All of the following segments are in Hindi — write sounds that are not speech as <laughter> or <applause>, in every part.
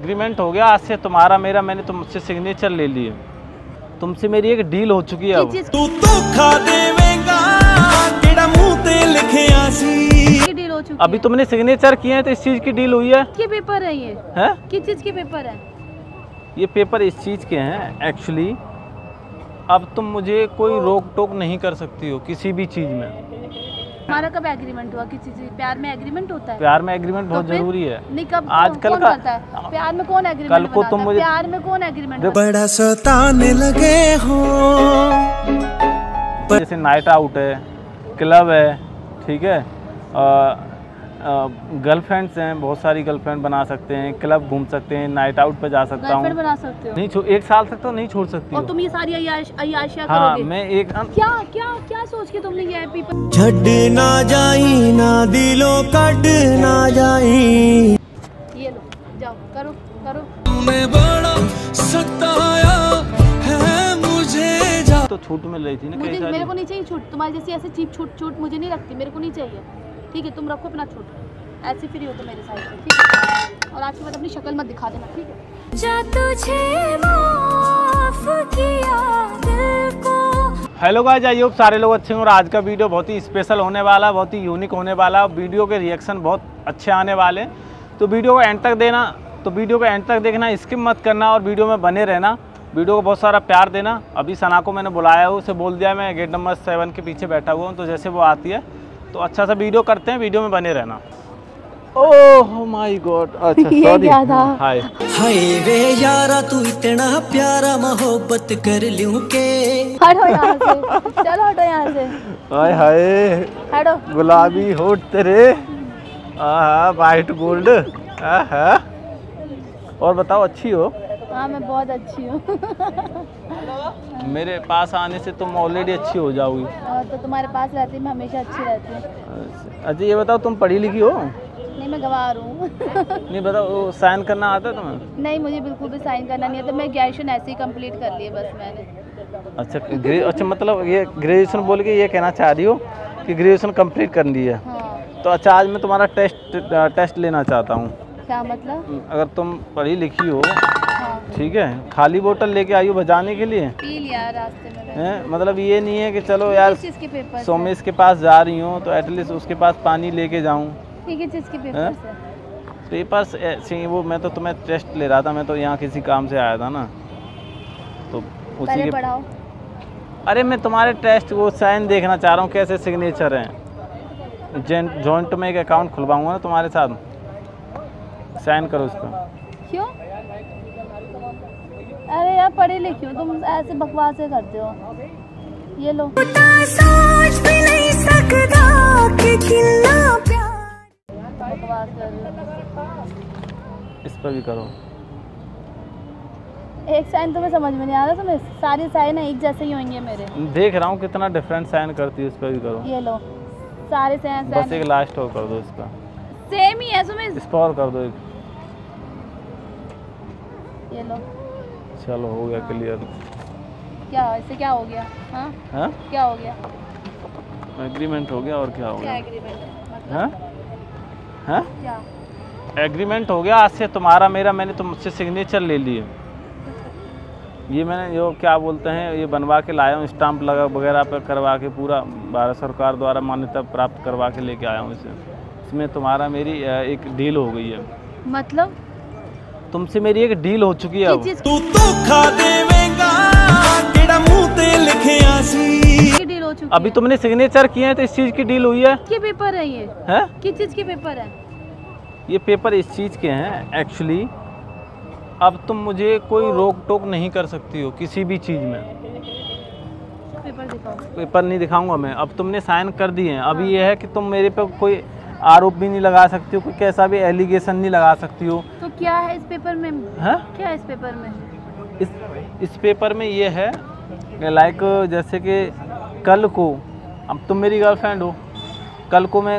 एग्रीमेंट हो गया आज से तुम्हारा मेरा मैंने तुमसे सिग्नेचर ले लिए। तुमसे मेरी एक डील हो चुकी है तू तो देवेगा केड़ा मुँह ते लिखया सी डील हो चुकी अभी तुमने सिग्नेचर किए हैं तो इस चीज़ की डील हुई है? के पेपर है ये? है? किस चीज़ के पेपर है? ये पेपर इस चीज़ के हैं एक्चुअली अब तुम मुझे कोई रोक टोक नहीं कर सकती हो किसी भी चीज़ में। हमारा कब एग्रीमेंट हुआ? किसी से? प्यार में एग्रीमेंट होता है। प्यार में एग्रीमेंट तो बहुत ज़रूरी है। नहीं कब आजकल का है? प्यार में कौन एग्रीमेंट कल को तुम मुझे प्यार में कौन एग्रीमेंट बड़ा सताने लगे हो। जैसे नाइट आउट है क्लब है ठीक है? गर्लफ्रेंड्स हैं बहुत सारी गर्लफ्रेंड बना सकते हैं क्लब घूम सकते हैं नाइट आउट पे जा सकता हूँ। नहीं छो, एक साल तक तो नहीं छोड़ सकती और तुम ये सारी आयाश, हाँ मैं एक क्या क्या क्या सोच के तुमने ये छठ ना जाई ना दिलो कट ना जाई। ये लो जाओ करो करो। मैं बड़ा सताया तो छूट मिल रही थी ना मुझे मेरे को नहीं चाहिए छूट। तुम्हारी जैसी ऐसे चीप छूट छूट मुझे नहीं लगती मेरे को नहीं चाहिए। ठीक है तुम रखो अपना छूट। ऐसे फ्री हो तो मेरे साइड पे ठीक है? और आज के बाद अपनी शक्ल मत दिखा देना ठीक है? जा तुझे माफ़ किया दिल को। हेलो गाइस आई होप सारे लोग अच्छे हैं और आज का वीडियो बहुत ही स्पेशल होने वाला बहुत ही यूनिक होने वाला। है वीडियो के रिएक्शन बहुत अच्छे आने वाले हैं। तो वीडियो को एंड तक देना तो वीडियो को एंड तक देखना स्किप मत करना और वीडियो में बने रहना। वीडियो को बहुत सारा प्यार देना। अभी सना को मैंने बुलाया है उसे बोल दिया मैं गेट नंबर सेवन के पीछे बैठा हुआ हूँ तो जैसे वो आती है तो अच्छा सा वीडियो करते हैं वीडियो में बने रहना। ओह माय गॉड अच्छा ये क्या था? हाय हाय वे यारा तू इतना प्यारा मोहब्बत कर लूँ के? हटो यहाँ से चलो हटो यहाँ से। हाय हाय। हटो। गुलाबी होठ तेरे। आहा वाइट गोल्ड आहा। और बताओ अच्छी हो? हाँ मैं बहुत अच्छी हूँ। मेरे पास आने से तुम ऑलरेडी अच्छी हो जाओगी। तो तुम्हारे पास रहती मैं हमेशा अच्छी रहती। हूँ अच्छा ये बताओ तुम पढ़ी लिखी हो? नहीं मैं गवार हूँ। नहीं बताओ साइन करना आता है तुम्हें? नहीं मुझे बिल्कुल भी साइन करना नहीं है तो मैं ग्रेजुएशन ऐसे ही कंप्लीट कर ली है बस मैंने। अच्छा ग्रे अच्छा मतलब ये ग्रेजुएशन बोल के ये कहना चाह रही हो कि ग्रेजुएशन कंप्लीट कर ली है। हाँ। तो अच्छा आज मैं तुम्हारा टेस्ट टेस्ट लेना चाहता हूँ। क्या मतलब? अगर तुम पढ़ी लिखी हो हाँ ठीक है? खाली बोतल लेके आई हो बजाने के लिए? पी लिया रास्ते में। मतलब ये नहीं है कि चलो यार सोमेश के पास जा रही हूँ तो एटलीस्ट उसके पास पानी लेके जाऊँ। है पेपर्स ऐसे वो मैं तो तुम्हें टेस्ट ले रहा था मैं तो यहाँ किसी काम से आया था ना। तो उसी के अरे मैं तुम्हारे टेस्ट वो साइन देखना चाह रहा हूँ कैसे सिग्नेचर हैं? जॉइंट में एक अकाउंट खुलवाऊँगा ना तुम्हारे साथ? साइन करो उस पर क्यों? पढ़ी लिखी हूँ तुम ऐसे बकवासें करते हो। ये लो। हो। इस पर भी करो। एक साइन तुम्हें समझ में नहीं आ रहा तुम्हें सारी साइन एक जैसे ही होंगे मेरे। देख रहा हूँ कितना डिफरेंट साइन करती है इस पर भी करो। ये लो। सारे साइन बस एक लास्ट और कर दो इस पर सेम ही है तुम्हें इस पर कर दो एक। ये लो। चलो हो गया क्लियर क्या इससे क्या हो गया? हाँ? हाँ? क्या हो गया? एग्रीमेंट हो गया और क्या हो गया? एग्रीमेंट मतलब हाँ? हाँ? क्या? एग्रीमेंट हो गया आज से तुम्हारा मेरा मैंने तुमसे सिग्नेचर ले लिए। ये मैंने जो क्या बोलते हैं ये बनवा के लाया हूँ स्टाम्प लगा वगैरह पर करवा के पूरा भारत सरकार द्वारा मान्यता प्राप्त करवा के लेके आया हूँ इसे। इसमें तुम्हारा मेरी एक डील हो गई है। मतलब? तुमसे मेरी एक डील हो चुकी है तू धोखा देवेगा केड़ा मुँह ते लिखया अभी तुमने सिग्नेचर किए हैं तो इस चीज़ की डील हुई है? किस पेपर है ये? है? किस चीज़ के पेपर है? ये पेपर इस चीज़ के हैं एक्चुअली अब तुम मुझे कोई रोक टोक नहीं कर सकती हो किसी भी चीज़ में। पेपर दिखाओ। पेपर नहीं दिखाऊँगा मैं। अब तुमने साइन कर दिए हैं। अभी हाँ। ये है कि तुम मेरे पे कोई आरोप भी नहीं लगा सकती हो कोई कैसा भी एलिगेशन नहीं लगा सकती हो। तो क्या है इस पेपर में? है? क्या है इस पेपर में? इस इस पेपर में ये है लाइक जैसे कि कल को अब तुम मेरी गर्लफ्रेंड हो कल को मैं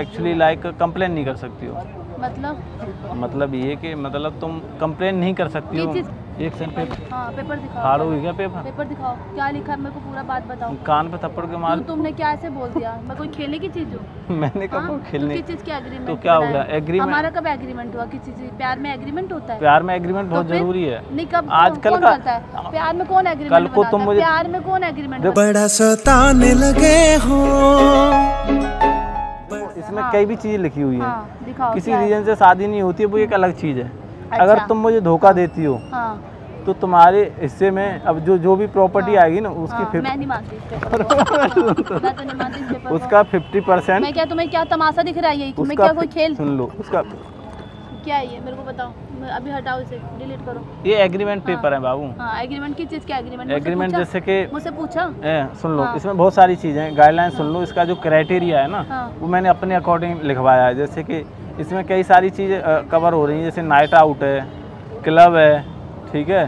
एक्चुअली लाइक कंप्लेन नहीं कर सकती हो। मतलब? मतलब ये कि मतलब तुम कंप्लेन नहीं कर सकती हो। एक सेकंड पेपर हाँ पेपर दिखाओ। फाड़ हुई क्या पेपर? पेपर दिखाओ। क्या लिखा है? मेरे को पूरा बात बताओ। कान पे थप्पड़ के क्यों मार तुमने क्या ऐसे बोल दिया? मैं कोई खेलने की चीज़ हूँ? <laughs> मैंने कब हाँ? खेलने तो किस चीज़ के एग्रीमेंट तो क्या हो गया? agreement- हमारा कब एग्रीमेंट हुआ? किसी चीज़ प्यार में एग्रीमेंट होता है? प्यार में एग्रीमेंट बहुत तो ज़रूरी है। नहीं कब आजकल का- प्यार में कौन एग्रीमेंट कल को तुम मुझे- प्यार में कौन एग्रीमेंट बड़ा सताने लगे हो। इसमें हाँ। कई भी चीज़ें लिखी हुई है हाँ किसी रीजन से शादी नहीं होती है वो एक अलग चीज़ है अच्छा। अगर तुम मुझे धोखा देती हो हाँ तो तुम्हारे हिस्से में अब जो जो भी प्रॉपर्टी हाँ। आएगी ना उसकी हाँ, मैं नहीं मानती <laughs> तो। उसका फिफ्टी परसेंट मैं क्या तुम्हें क्या तमाशा दिख रहा है ये मैं क्या कोई खेल सुन लो उसका क्या है ये मेरे को बताओ अभी हटाओ इसे डिलीट करो। ये एग्रीमेंट हाँ। पेपर है बाबू। हाँ एग्रीमेंट किस चीज़ क्या एग्रीमेंट एग्रीमेंट जैसे कि मुझसे पूछा? ए, सुन लो हाँ। इसमें बहुत सारी चीज़ें हैं गाइडलाइन सुन लो इसका जो क्राइटेरिया है ना हाँ। वो मैंने अपने अकॉर्डिंग लिखवाया है। जैसे कि इसमें कई सारी चीज़ें कवर हो रही है जैसे नाइट आउट है क्लब है ठीक है?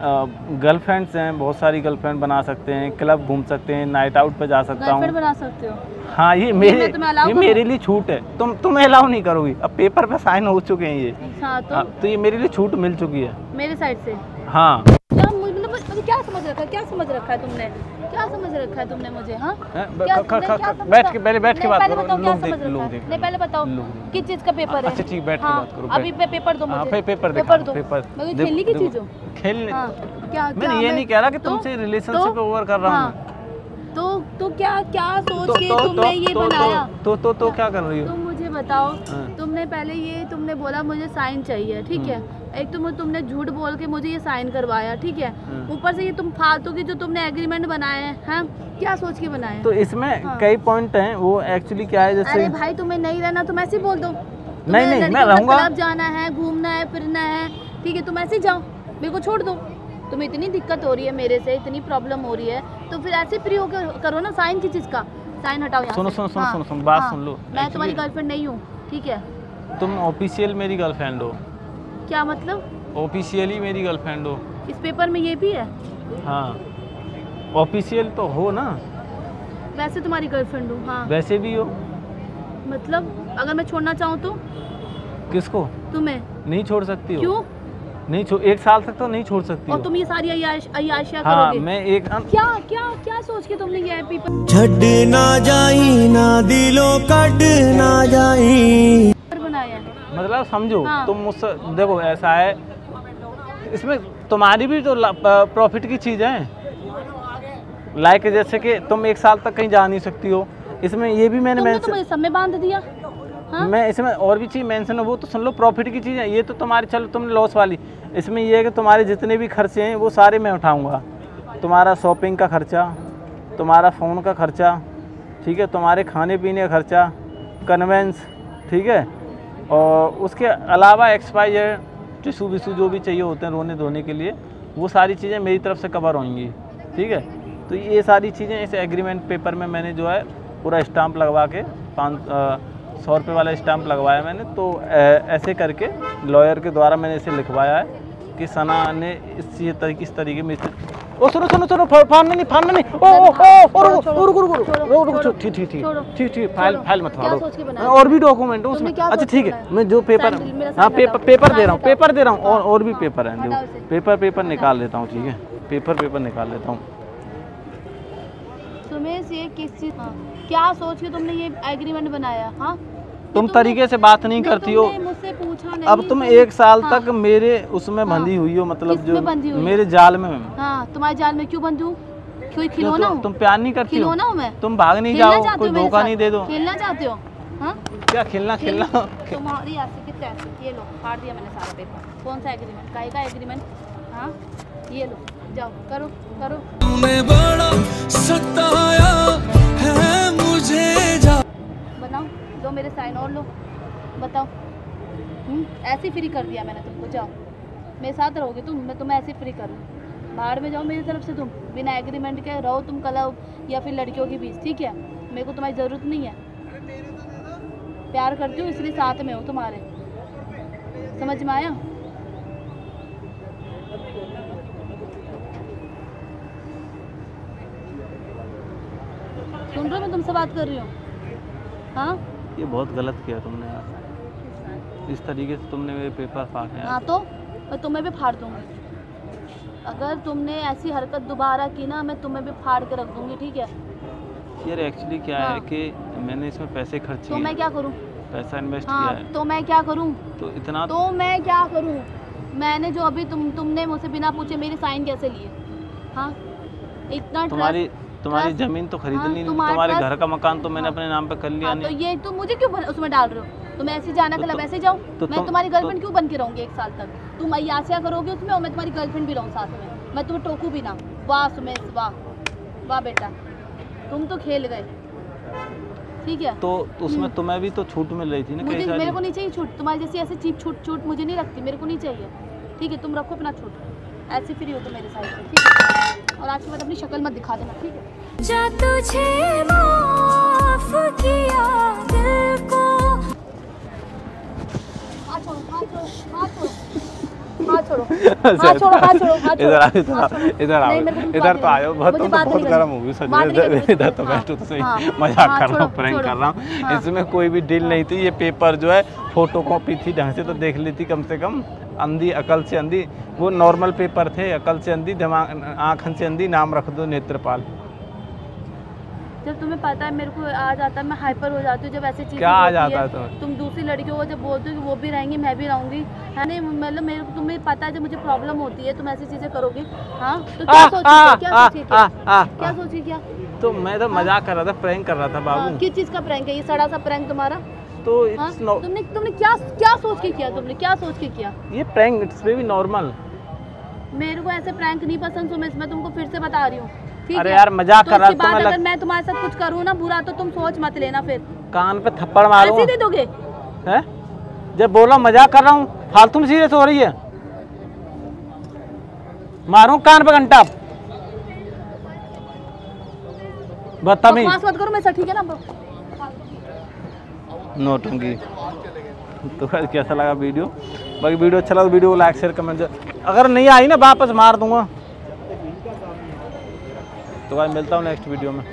गर्लफ्रेंड्स हैं बहुत सारी गर्लफ्रेंड बना सकते हैं क्लब घूम सकते हैं नाइट आउट पे जा सकता हूँ। बना सकते हो? हाँ ये मेरे ये मेरे लिए छूट है। तुम तुम अलाउ नहीं करोगी। अब पेपर पे साइन हो चुके हैं ये। हाँ तो आ, तो ये मेरे लिए छूट मिल चुकी है। मेरे साइड से? हाँ क्या मुझे- मतलब मुझे क्या समझ रखा है? क्या समझ रखा है तुमने? क्या समझ रखा है तुमने मुझे हाँ? बैठ के पहले बैठ के बात करो क्या समझ रखा है? नहीं पहले बताओ किस चीज़ का पेपर है? अच्छा ठीक बैठ के हाँ, बात करो अभी पेपर दो हाँ मुझे। पेपर पेपर दो। पेपर मैं खेलने की चीज़। हूँ खेलने हाँ क्या क्या ये नहीं कह रहा कि तो- तुमसे रिलेशनशिप तो- ओवर कर रहा हूँ हाँ, तो तो क्या क्या सोच तो के तो तो तुमने ये तो बनाया? तो तो तो क्या कर रही हो? तुम मुझे बताओ। तुमने पहले ये तुमने बोला मुझे साइन चाहिए ठीक है। एक तो तुमने झूठ बोल के मुझे ये साइन करवाया ठीक है हम्म। ऊपर से ये तुम फालतू की जो तुमने एग्रीमेंट बनाए हैं हैं? क्या सोच के बनाए तो इसमें हाँ। कई पॉइंट हैं वो एक्चुअली क्या है जैसे अरे भाई तुम्हें नहीं रहना तुम ऐसे बोल दो नहीं, नहीं, मैं रहूँगा। जाना है घूमना है फिरना है ठीक है तुम ऐसे जाओ मेरे को छोड़ दो तुम्हें इतनी दिक्कत हो रही है मेरे से इतनी प्रॉब्लम हो रही है तो फिर ऐसे फ्री होकर करो ना साइन की चीज़ का साइन हटाओ सुनो, सुनो, सुनो, हाँ, सुनो, सुनो, बात हाँ, सुन लो। मैं तुम्हारी गर्लफ्रेंड नहीं हूँ ठीक है तुम ऑफिशियल मेरी गर्लफ्रेंड हो क्या मतलब? ऑफिशियली मेरी गर्लफ्रेंड हो। इस पेपर में ये भी है? हाँ। ऑफिशियल तो हो ना। वैसे तुम्हारी गर्लफ्रेंड हूँ हाँ। वैसे भी हो। मतलब अगर मैं छोड़ना चाहूँ तो? किसको? तुम्हें। नहीं छोड़ सकती हो। क्यों? नहीं छोड़ एक साल तक तो नहीं छोड़ सकती और तुम ये सारी अयाश अयाशिया हाँ करोगे? मैं एक क्या क्या क्या सोच के तुमने ये पेपर छड़ ना जाई ना दिलो कट ना जाई। है मतलब समझो हाँ। तुम मुझसे देखो ऐसा है। इसमें तुम्हारी भी तो प्रॉफिट की चीज़ है। लाइक जैसे कि तुम एक साल तक कहीं जा नहीं सकती हो। इसमें ये भी मैंने तुमने तो सब में बाँध दिया? हाँ? मैं इसमें और भी चीज़ मेंशन है वो तो सुन लो प्रॉफिट की चीज़ है। ये तो तुम्हारी चलो तुमने लॉस वाली। इसमें ये है कि तुम्हारे जितने भी खर्चे हैं वो सारे मैं उठाऊँगा। तुम्हारा शॉपिंग का खर्चा तुम्हारा फ़ोन का खर्चा ठीक है तुम्हारे खाने पीने का खर्चा कन्वेंस ठीक है? और उसके अलावा एक्सपायर टिशू विशू जो भी चाहिए होते हैं रोने धोने के लिए, वो सारी चीज़ें मेरी तरफ़ से कवर होंगी, ठीक है? तो ये सारी चीज़ें इस एग्रीमेंट पेपर में मैंने जो है पूरा स्टाम्प लगवा के, पाँच सौ रुपये वाला स्टाम्प लगवाया मैंने तो ऐसे करके लॉयर के द्वारा मैंने इसे लिखवाया है कि सना ने इस तरीके इस तरीके में ओ सुनो सुनो सुनो फाड़ना नहीं फाड़ना नहीं। ओ ओ ओ ओ रुको छोड़ो, रुको रुको रुको ठीक ठीक ठीक ठीक ठीक फ़ाइल फ़ाइल मत फाड़ो? और भी डॉक्यूमेंट उसमें। अच्छा ठीक है मैं जो पेपर हाँ पेपर पेपर दे रहा हूँ पेपर दे रहा हूँ और हाँ। और भी पेपर हैं देखो पेपर पेपर निकाल लेता हूँ ठीक है? पेपर पेपर निकाल लेता हूँ। तुम्हें से किस चीज़ हाँ, क्या सोच के तुमने ये एग्रीमेंट बनाया? हाँ? तुम तरीके से बात नहीं करती हो तुमने मुझसे पूछा नहीं अब तुम एक साल हाँ, तक मेरे उसमें बंधी हुई हो मतलब बंधी जो हुई? मेरे जाल में हाँ। तुम्हारे जाल में क्यों बंद हूँ क्यों खिलौना तुम, तुम प्यार नहीं करती हो? हूँ मैं? तुम भाग नहीं जाओ कोई धोखा नहीं दे दो। खेलना चाहते हो? हाँ? क्या खेलना खेलना? तुम्हारी ऐसे की ये लो फाड़ दिया मैंने सारा पेपर। कौन सा एग्रीमेंट काहे का एग्रीमेंट हाँ? ये लो जाओ करो करो। तूने बड़ा सताया है मुझे जा बनाओ दो मेरे साइन और लो। बताओ। ऐसे फ्री कर दिया मैंने तुमको, जाओ। मेरे साथ रहोगे तुम, मैं तुम्हें ऐसे फ्री करूँ। बाहर में जाओ मेरी तरफ़ से तुम, बिना एग्रीमेंट के रहो तुम क्लब या फिर लड़कियों के बीच, ठीक है? मेरे को तुम्हारी ज़रूरत नहीं है। प्यार करती हूँ, इसलिए साथ में हो तुम्हारे। समझ में आया? सुन रहे हो मैं तुमसे बात कर रही हूँ? हाँ? ये बहुत गलत किया तुमने यार। इस तरीके से तुमने मेरे पेपर फाड़े हैं। हाँ तो मैं तुम्हें भी फाड़ दूँगी। अगर तुमने ऐसी हरकत दोबारा की ना मैं तुम्हें भी फाड़ के रख दूँगी ठीक है? यार एक्चुअली क्या हाँ। है। कि मैंने इसमें पैसे खर्च तो मैं क्या करूँ? पैसा इन्वेस्ट हाँ, किया हाँ। तो मैं क्या करूँ? तो इतना तो मैं क्या करूँ? मैंने जो अभी तुम तुमने मुझसे बिना पूछे मेरे साइन कैसे लिए हाँ? इतना तुम्हारी तुम्हारी ज़मीन तो खरीद हाँ, नहीं तुम्हारे घर का मकान तो मैंने हाँ। अपने नाम पे कर लिया हाँ, तो ये तुम मुझे क्यों उसमें डाल रहे हो? तुम ऐसे जाना तो कल तुम- वैसे जाओ तो मैं तुम्हारी गर्लफ्रेंड तो- क्यों बन के रहूँगी एक साल तक? तुम अयासिया करोगे उसमें और मैं तुम्हारी गर्लफ्रेंड भी रहूँ साथ में। मैं तुम्हें टोकू भी ना। वाह सुमेश वाह। वाह बेटा। तुम तो खेल गए। ठीक है? तो तो उसमें तुम्हें भी तो छूट मिल रही थी ना मुझे मेरे को नहीं चाहिए छूट। तुम्हारी जैसी ऐसे चीप छूट छूट मुझे नहीं रखती मेरे को नहीं चाहिए। ठीक है तुम रखो अपना छूट। ऐसे फ्री हो तो मेरे साइड से ठीक है? और आज के बाद अपनी शक्ल मत दिखा देना ठीक है? जा तुझे माफ़ किया दिल को। <laughs> <laughs> इधर आओ. इधर तो आयो. बहुत तो बहुत गर्म हो गई इधर इधर तो बैठो तो सही। हाँ, मज़ाक कर रहा हूँ प्रैंक कर रहा हूँ। इसमें कोई भी डील नहीं थी। ये पेपर जो है फ़ोटो कॉपी थी ढंग से तो देख ली थी कम से कम। अंधी अकल से अंधी। वो नॉर्मल पेपर थे अकल से अंधी दिमाग आँखन से अंधी नाम रख दो नेत्रपाल। जब तुम्हें पता है मेरे को आ जाता है मैं हाइपर हो जाती हूँ जब ऐसी चीज़ें क्या आ जाता है, है तुम दूसरी लड़कियों को जब बोलते हो कि वो भी रहेंगी मैं भी रहूँगी है नहीं मतलब मेरे को तुम्हें पता है जब मुझे प्रॉब्लम होती है तुम ऐसी चीज़ें करोगे। हाँ? तो क्या सोच क्या आ, सोचिए क्या? आ, क्या तो मैं तो मज़ाक कर रहा था प्रैंक कर रहा था हाँ, बाबू। किस चीज़ का प्रैंक है? ये सड़ा सा प्रैंक तुम्हारा? तो हाँ? तुमने तुमने क्या क्या सोच के किया तुमने? क्या सोच के किया? ये प्रैंक इट्स वेरी नॉर्मल मेरे को ऐसे प्रैंक नहीं पसंद सुमेश मैं तुमको फिर से बता रही हूँ। अरे है? यार, मज़ाक तो कर रहा मैं लग- अगर मैं तुम्हारे साथ कुछ करूँ ना बुरा तो तुम सोच मत लेना फिर। कान पे थप्पड़ मारूं। ऐसे दे दोगे? है? जब बोला मज़ाक कर रहा हूँ फालतू में सीरियस हो रही है। मारूं कान पे घंटा। बदतमीज। मत करो साथ ठीक है ना? नोटंकी तो कैसा लगा वीडियो? बाकी वीडियो अच्छा लगा तो वीडियो को लाइक शेयर कमेंट अगर नहीं आई ना वापस मार दूँगा। तो भाई मिलता हूँ नेक्स्ट वीडियो में।